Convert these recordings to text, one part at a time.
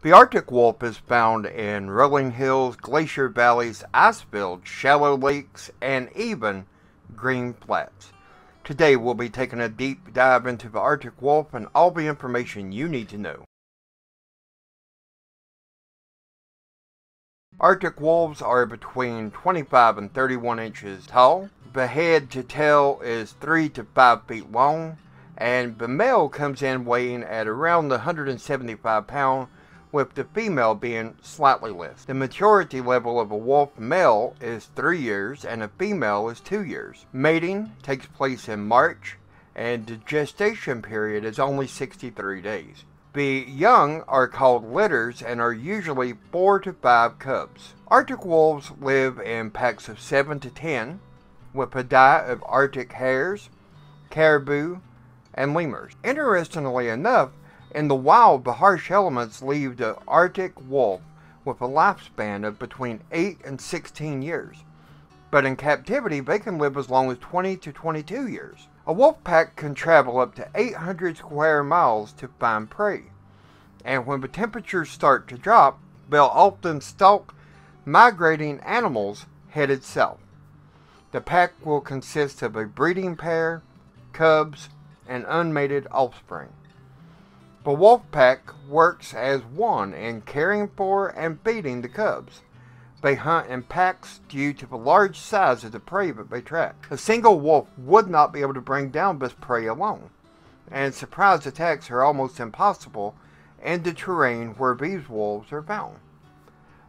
The Arctic wolf is found in rolling hills, glacier valleys, ice fields, shallow lakes, and even green flats. Today we'll be taking a deep dive into the Arctic wolf and all the information you need to know. Arctic wolves are between 25 and 31 inches tall. The head to tail is 3 to 5 feet long, and the male comes in weighing at around 175 pounds with the female being slightly less. The maturity level of a wolf male is 3 years and a female is 2 years. Mating takes place in March and the gestation period is only 63 days. The young are called litters and are usually 4 to 5 cubs. Arctic wolves live in packs of 7 to 10 with a diet of Arctic hares, caribou, and lemurs. Interestingly enough, in the wild, the harsh elements leave the Arctic wolf with a lifespan of between 8 and 16 years. But in captivity, they can live as long as 20 to 22 years. A wolf pack can travel up to 800 square miles to find prey. And when the temperatures start to drop, they'll often stalk migrating animals headed south. The pack will consist of a breeding pair, cubs, and unmated offspring. The wolf pack works as one in caring for and feeding the cubs. They hunt in packs due to the large size of the prey that they track. A single wolf would not be able to bring down this prey alone, and surprise attacks are almost impossible in the terrain where these wolves are found.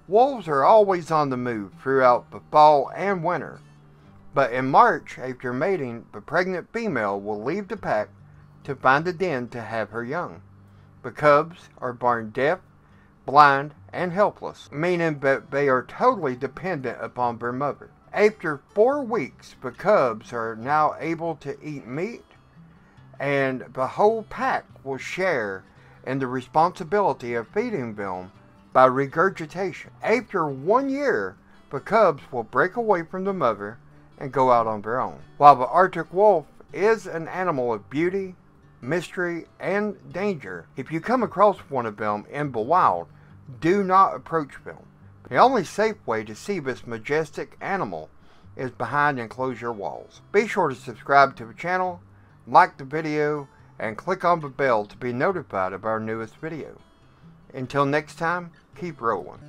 Wolves are always on the move throughout the fall and winter, but in March, after mating, the pregnant female will leave the pack to find a den to have her young. The cubs are born deaf, blind, and helpless, meaning that they are totally dependent upon their mother. After four weeks, the cubs are now able to eat meat, and the whole pack will share in the responsibility of feeding them by regurgitation. After one year, the cubs will break away from the mother and go out on their own. While the Arctic wolf is an animal of beauty, mystery, and danger. If you come across one of them in the wild, do not approach them. The only safe way to see this majestic animal is behind enclosure walls. Be sure to subscribe to the channel, like the video, and click on the bell to be notified of our newest video. Until next time, keep rolling.